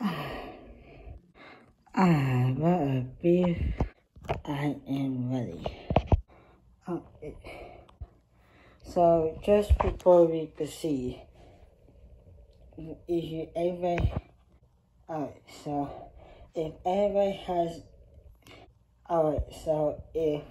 Ah, what a beef. I am ready. Oh, okay. so, just before we proceed, if you ever, alright, so, if ever has, alright, so if